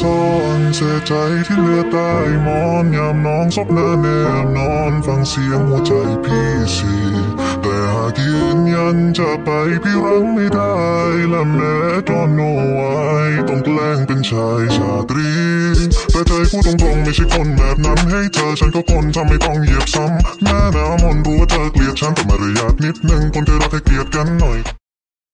ซ่อนเสียใจที่เหลือใต้หมอนยามน้องซบหน้าแนบนอนฟังเสียงหัวใจพี่สิแต่หากยืนยันจะไปพี่รังไม่ได้และแม้ตอนโนไว้ต้องแกล้งเป็นชายชาตรีแต่ใจพูดตรงๆไม่ใช่คนแบบนั้นให้เธอฉันก็คนทำไม่ต้องเหยียบซ้ำแม่น้ำมนรู้ว่าเธอเกลียดฉันแต่มารยาทนิดนึงคนเคยรักให้เกลียดกันหน่อย